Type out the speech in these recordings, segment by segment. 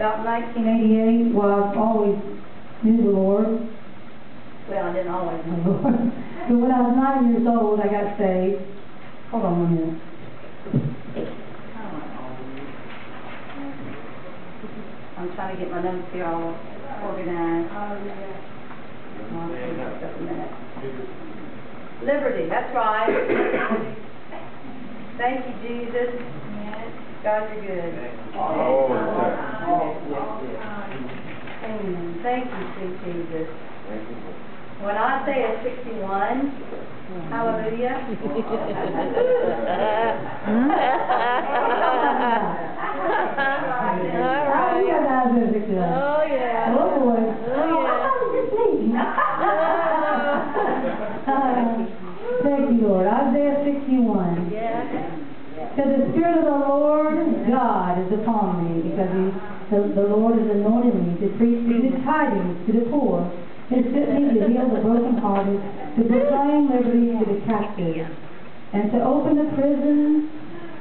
about 1988, well, I've always knew the Lord. Well, I didn't always know. the Lord. But when I was nine years old, I got saved. Hold on one minute. I'm trying to get my notes here all organized. I'll see just a minute. Liberty, that's right. Thank you, Jesus. God, you're good. Oh, Amen. Thank you, sweet Jesus. When I say a sixty-one, hallelujah. All right. You guys have a picture. Oh, yeah. Oh, boy. Oh, yeah. I was just thinking. Thank you, Lord. Isaiah 61. Yeah. Because the Spirit of the Lord God is upon me, because he, the, the Lord has anointed me to preach good tidings to the poor, and sent me to heal the brokenhearted, to proclaim liberty to the captives, and to open the prison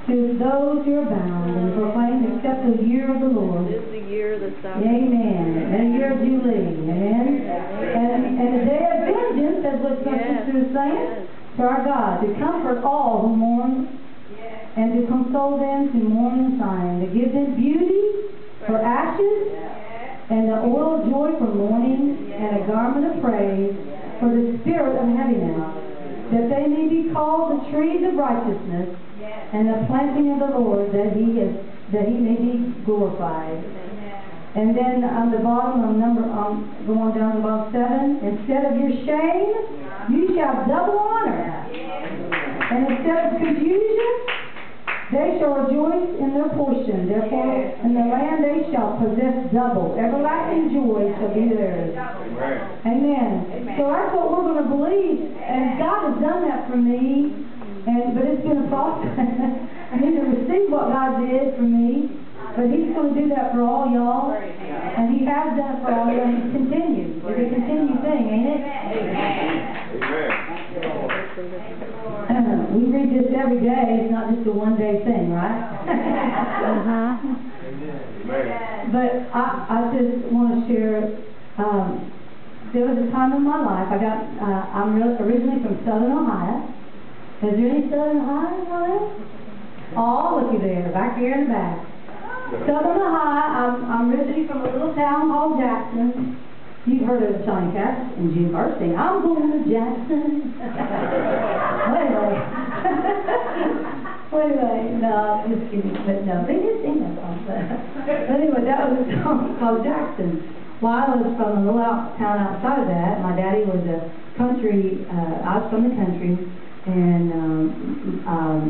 to those who are bound, and to proclaim the year of the Lord. This is the year of the. Amen. And the year of Jubilee. Amen. And, and the day of vengeance, as what Yes. is saying, to our God, to comfort all who mourn and to console them to mourn and Zion, to give them beauty for ashes and the oil of joy for mourning and a garment of praise for the spirit of heaviness, that they may be called the trees of righteousness and the planting of the Lord, that he is, that he may be glorified. And then on the bottom of number, um, going down to about seven, instead of your shame, you shall double honor. And instead of confusion, they shall rejoice their portion. Therefore, in the land they shall possess double. Everlasting joy shall be theirs. Amen. So that's what we're going to believe. And God has done that for me. And but it's been a process. I need to receive what God did for me. But He's going to do that for all y'all. And He has done it for all y'all. And He's continued. It's a continued thing, ain't it? Amen. we read this every day. It's not just a one day thing, right? Uh-huh. But I, I just want to share, um, there was a time in my life, I got, uh, I'm originally from Southern Ohio. Is there any Southern Ohio? Ohio? Oh, looky there, back here in the back. Southern Ohio, I'm, I'm originally from a little town called Jackson. You've heard of Johnny Cash and Jim Hurst I'm going to Jackson. Anyway. No, just kidding, but no, they did sing that song, but, but anyway, that was a song called Jackson. Well, I was from a little out, town outside of that, my daddy was a country, uh, I was from the country, and, um, um,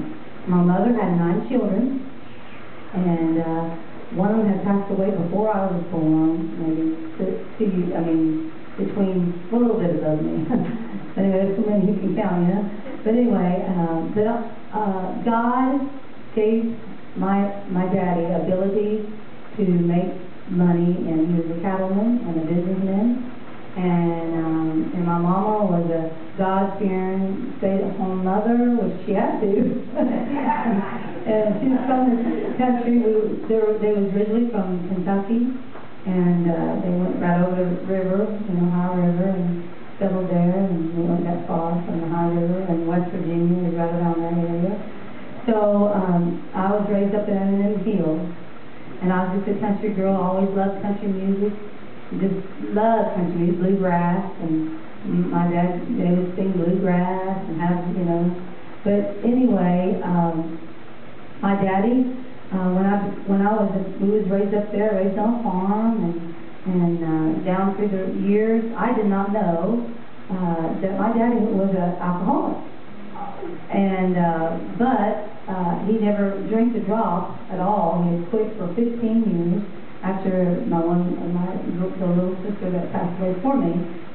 my mother had nine children, and, uh, one of them had passed away before I was born, maybe two, two I mean, between, a little bit above me. anyway, there's so many you can count, you know? But anyway, um, but, uh, God gave my, my daddy ability to make money, and he was a cattleman and a businessman. And, um, and my mama was a God-fearing, stay-at-home mother, which she had to. and she was from the country, we, they were, they was originally from Kentucky, and, uh, they went right over the river, know, Ohio River, and settled there, and they went that far from the Ohio River, and West Virginia was right around that area. So, um, I was raised up in them hills, and I was just a country girl, always loved country music, just loved country bluegrass, and my dad, they would sing bluegrass and have, you know, but anyway, um, my daddy, uh, when I, when I was, we was raised up there, raised on a farm, and, and, uh, down through the years, I did not know, uh, that my daddy was an alcoholic. And, uh, but, uh, he never drank a drop at all. He had quit for fifteen years after my one, my, the little sister that passed away for me.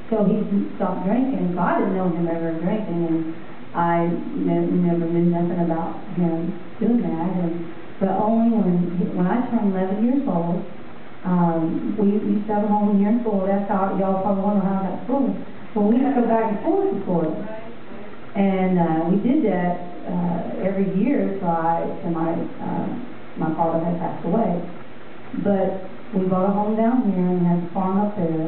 So he stopped drinking, so I didn't know him ever drinking, and I ne- never knew nothing about him doing that. And, but only when, when I turned eleven years old, um, we used to have a home here in Florida. That's how, y'all probably wonder how I got to Florida. Well, we used to go back and forth to Florida. And, uh, we did that, uh, every year till I, till my, uh, my father had passed away. But we bought a home down here and had a farm up there,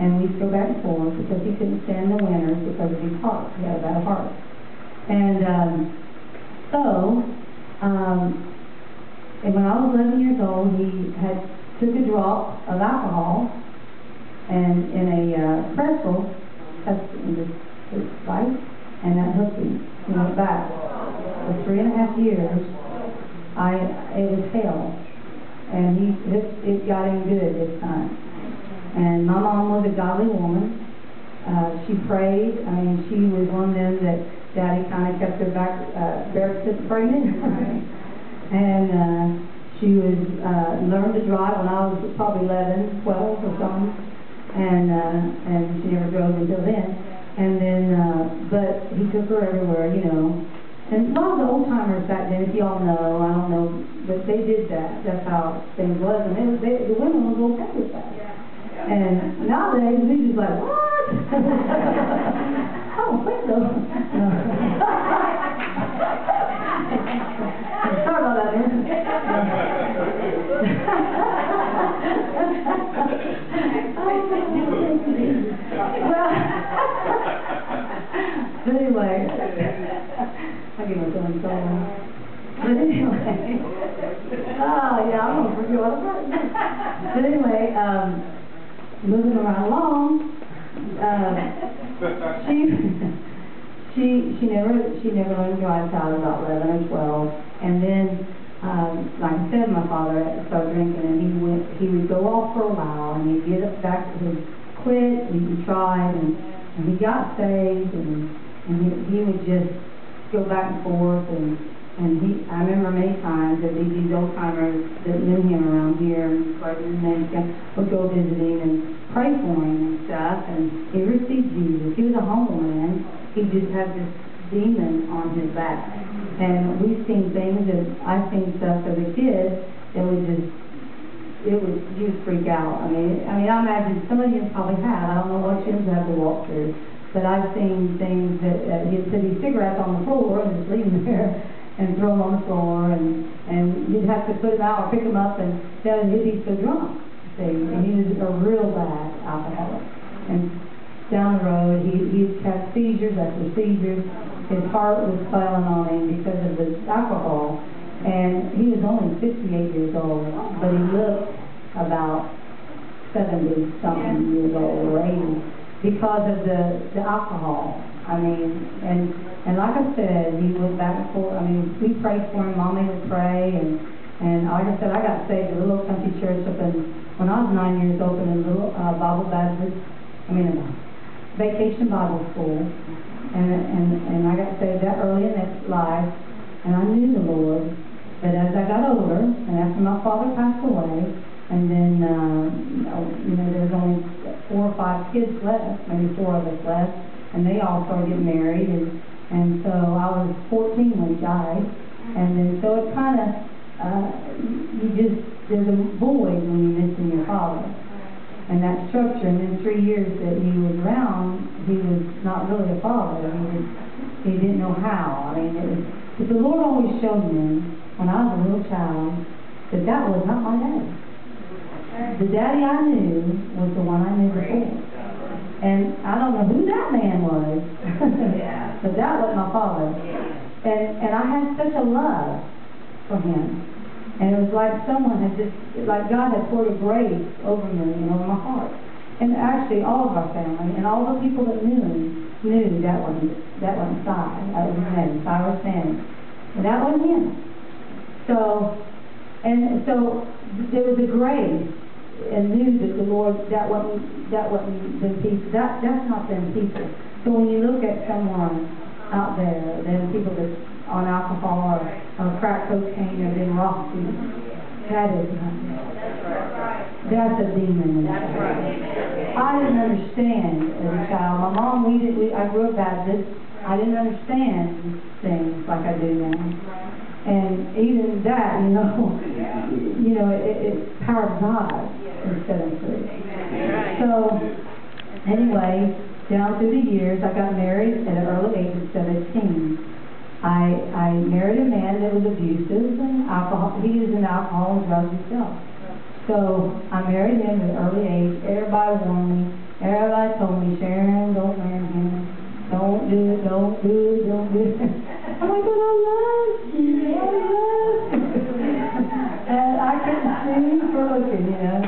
and we used to go back and forth because he couldn't stand the winters because of his heart, he had a bad heart. And, um, so, um, and when I was eleven years old, he had, took a drop of alcohol, and in a, uh, pretzel, touched in this, this right, and that hooked him, he went back. For three and a half years, I, it was hell, and he, it, it got him good this time. And my mom was a godly woman, uh, she prayed, I mean, she was one of them that daddy kind of kept her back, uh, barefoot pregnant. And, uh, she was, uh, learned to drive when I was probably eleven, twelve or something. And, uh, and she never drove until then. And then, uh, but he took her everywhere, you know. And a lot of the old timers back then, if y'all know, I don't know, but they did that. That's how things was. And they, was- they, the women was okay with that. And nowadays, we just like, what? I don't think so. No. Sorry about that, man. But anyway, I give myself so long. But anyway, oh, yeah, I'm gonna forget what I'm But anyway, um, moving around along, uh, she, she, she never, she never learned to drive till I was about eleven or twelve. And then, um, like I said, my father started drinking and he went, he would go off for a while and he'd get up back, he'd quit, and he tried and, and he got saved and, and he, he would just go back and forth and, and he, I remember many times that these, old timers that knew him around here and and then would go visit him and pray for him and stuff and he received Jesus. He was a humble man. He just had this demon on his back. And we've seen things that, I've seen stuff as a kid that was just, it was, you would freak out. I mean, I mean, I imagine some of you probably have, I don't know what you have to walk through, but I've seen things that, uh, he'd put his cigarettes on the floor and just leave them there and throw them on the floor and, and you'd have to put them out or pick them up and then he'd be so drunk, see, and he was a real bad alcoholic. And down the road, he, he'd have seizures after seizures, his heart was failing on him because of the alcohol, and he was only fifty-eight years old, but he looked about seventy-something years old or eighty, because of the, the alcohol. I mean, and, and like I said, he went back and forth, I mean, we prayed for him, mommy would pray, and, and like I said, I got saved at a little country church up in, when I was nine years old, in a little, uh, Bible Baptist, I mean, a vacation Bible school, and, and, and I got saved that early in that life, and I knew the Lord, but as I got older, and after my father passed away, and then, uh, you know, there was only four or five kids left, maybe four of us left, and they all started getting married, and, and so I was fourteen when he died, and then, so it kind of, uh, you just, there's a void when you're missing your father and that structure, and then three years that he was around, he was not really a father. He was, he didn't know how. I mean, it was, but the Lord always showed me when I was a little child that that was not my daddy. The daddy I knew was the one I knew before. And I don't know who that man was, but that was my father. And and I had such a love for him. And it was like someone had just, like God had poured a grace over me and over my heart. And actually, all of our family and all the people that knew him knew that wasn't that wasn't Cy. That was his name, Cyrus Manning. And that wasn't him. So, and so there was a grace and knew that the Lord that wasn't that wasn't them people. That that's not them people. So when you look at someone out there, then people that on alcohol or, or crack cocaine or been rocky, that is not That's a demon. That's right. I didn't understand as a child. My mom, we did, we, I grew up Baptist. I didn't understand things like I do now. And even that, you know, you know, it, it's power of God instead of fruit. So, anyway, down through the years, I got married at an early age of seventeen. I, I married a man that was abusive and alcohol, he was an alcohol and drugs himself. So I married him at an early age. Everybody warned me. Everybody told me, Sharon, don't marry him. Don't do it, don't do it, don't do it. I'm like, but I love you. I love you. And I couldn't see for looking, you know.